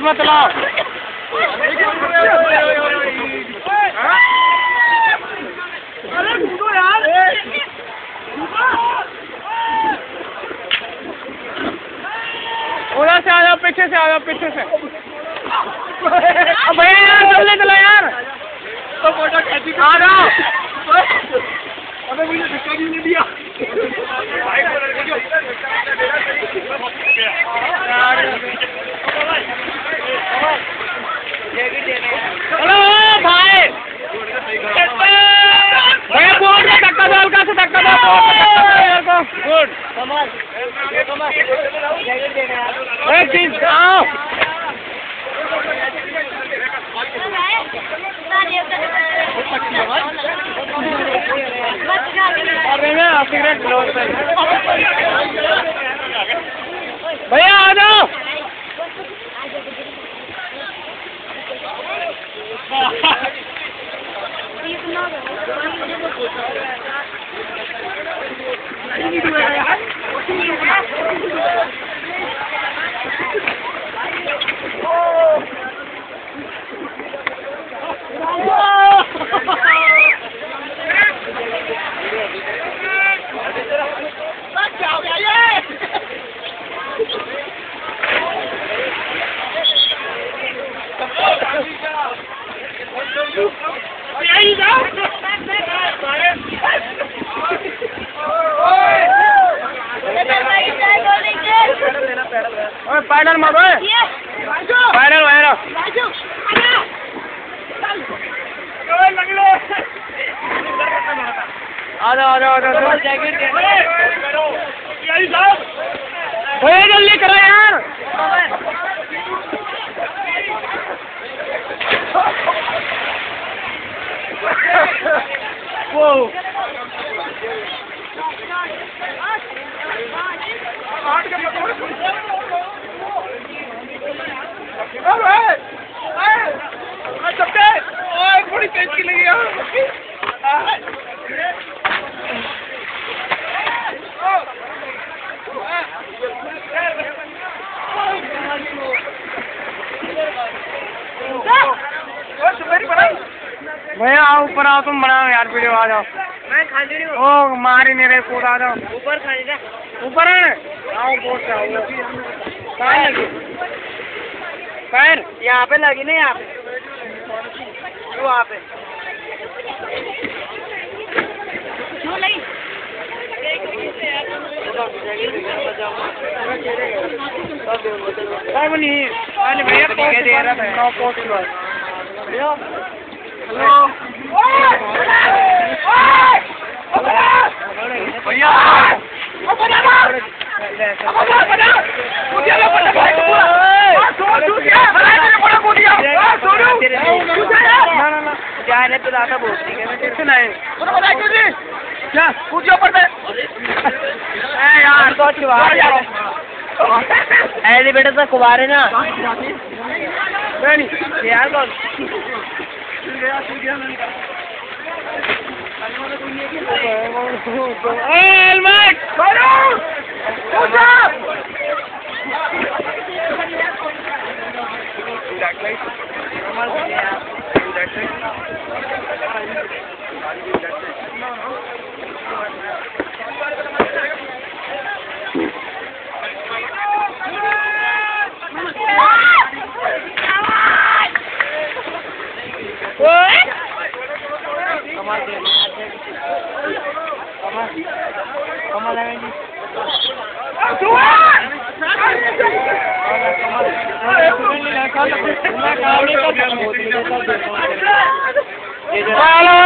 हाथ मत चलाओ अरे कूदो यार। उधर से आ जाओ पीछे से आ जाओ पीछे से। अब भैया यार जल्दी चलो यार। तो फ़ोटो खींची आ जाओ अबे मुझे धक्का क्यों नहीं दिया चलो भाई भैया बोर्ड में धक्का दो हल्का से धक्का दो बोर्ड में धक्का दो गुड एक चीज़ आओ अरे मैं सिगरेट भैया आ जाओ पैडल मारो पैडल मारो आ जाओ आ जाओ आ जाओ जल्दी करो यार। वो। भैया आओ ऊपर आओ तुम बनाओ यार वीडियो आ जाओ। मैं खाली हूँ। ओ मार ही नहीं रहे कूद आ जाओ। ऊपर खाली ऊपर आओ बोट से आओ। कहाँ लगी पैर यहाँ पे लगी ना यहाँ पे। वहाँ पे। भैया भैया ना ना ना तो है क्या? यार तो बेटा तो है ना। यार कौन? Helmet! Come on, Larry. Do it! Hello!